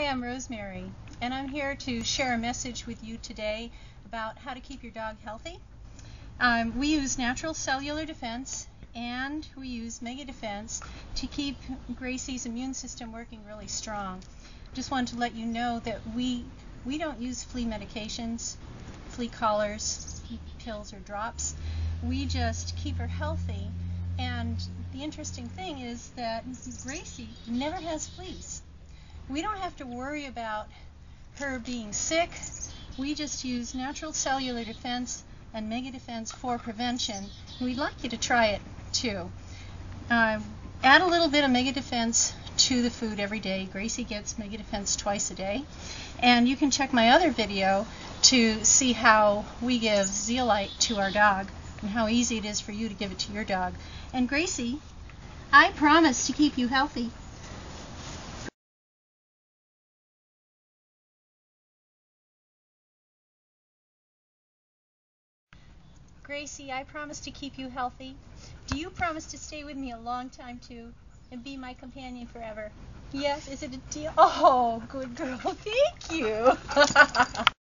Hi, I'm Rosemary, and I'm here to share a message with you today about how to keep your dog healthy. Um, we use natural cellular defense and we use Mega Defense to keep Gracie's immune system working really strong. Just wanted to let you know that we we don't use flea medications, flea collars, pills, or drops. We just keep her healthy. And the interesting thing is that Gracie never has fleas we don't have to worry about her being sick. We just use natural cellular defense and mega defense for prevention. We'd like you to try it too. Uh, add a little bit of mega defense to the food every day. Gracie gets mega defense twice a day. And you can check my other video to see how we give zeolite to our dog and how easy it is for you to give it to your dog. And Gracie, I promise to keep you healthy. Gracie, I promise to keep you healthy. Do you promise to stay with me a long time too and be my companion forever? Yes, is it a deal? Oh, good girl. Thank you.